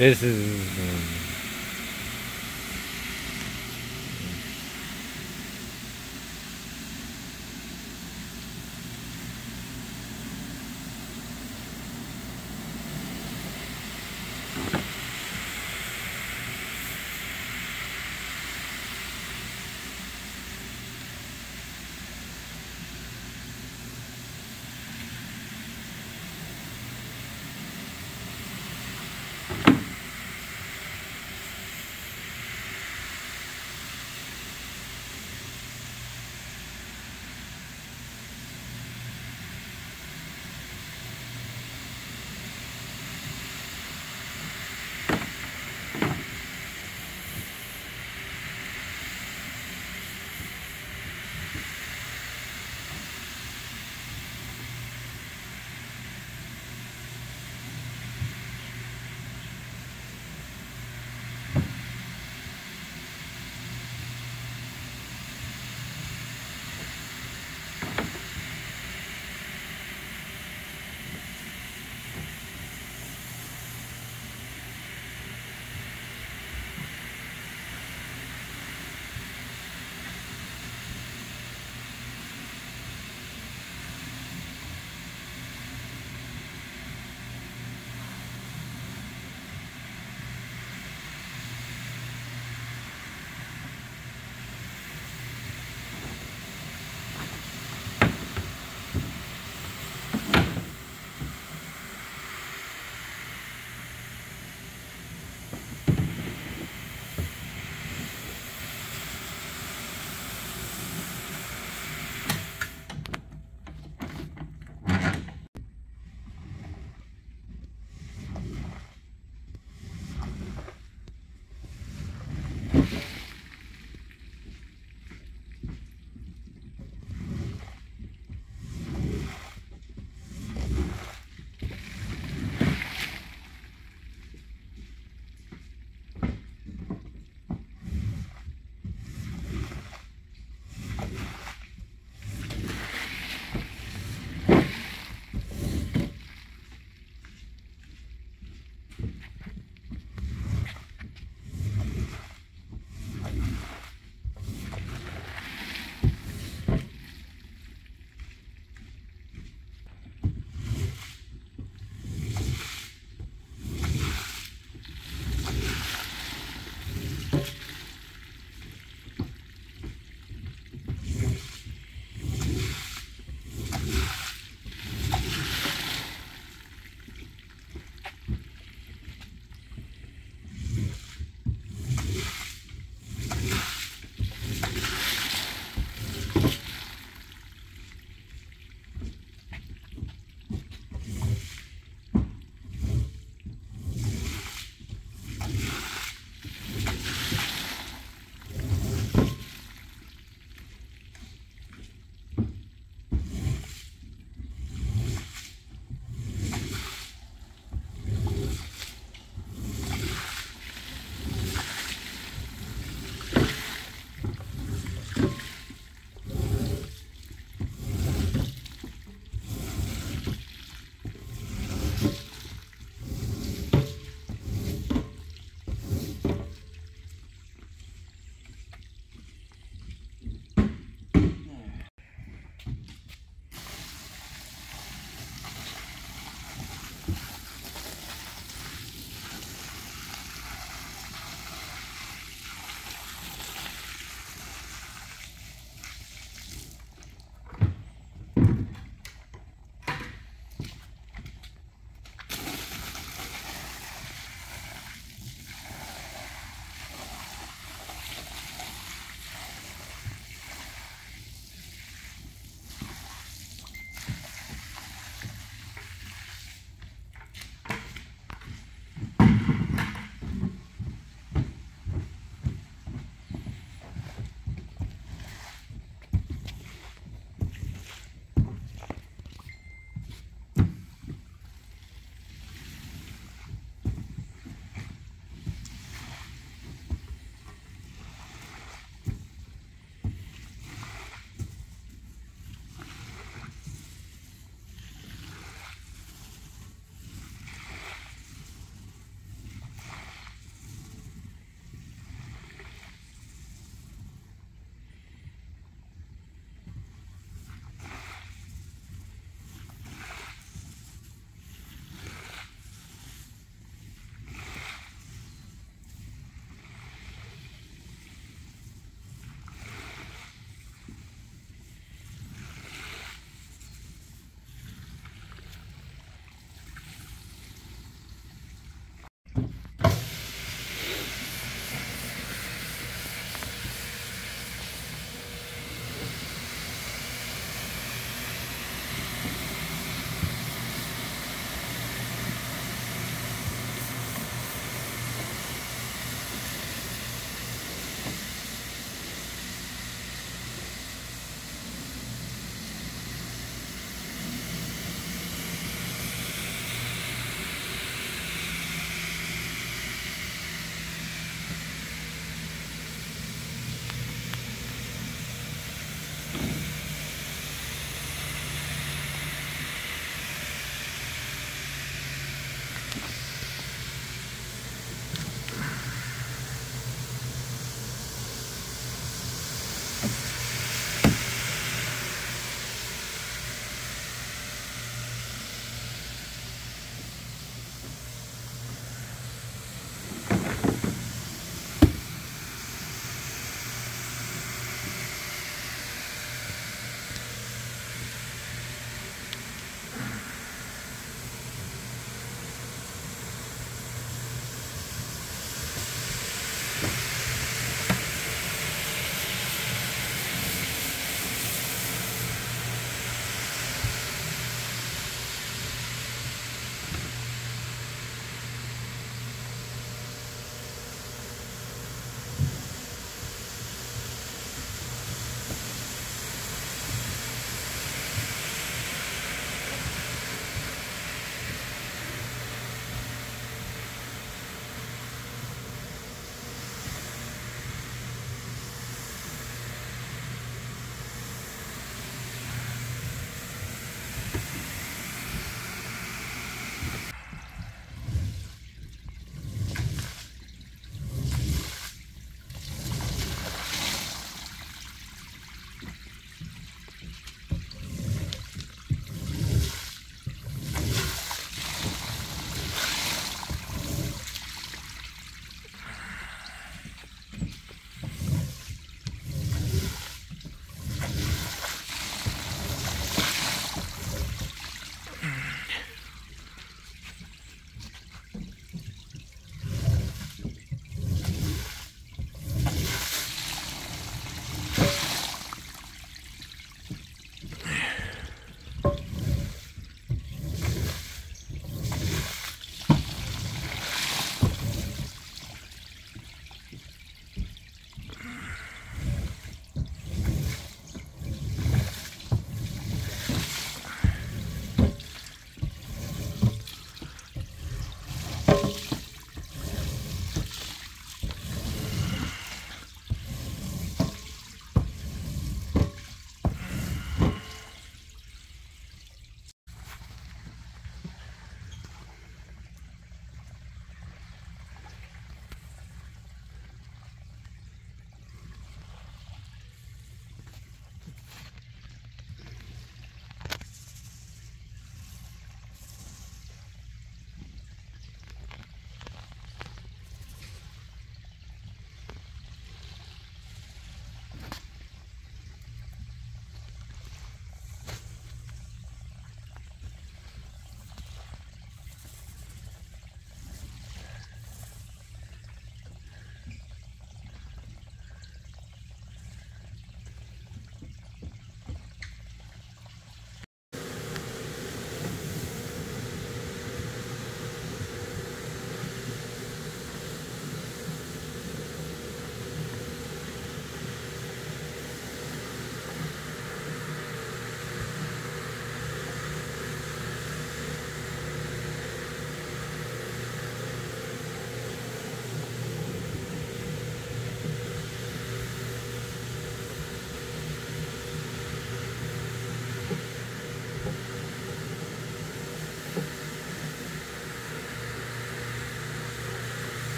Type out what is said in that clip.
This is.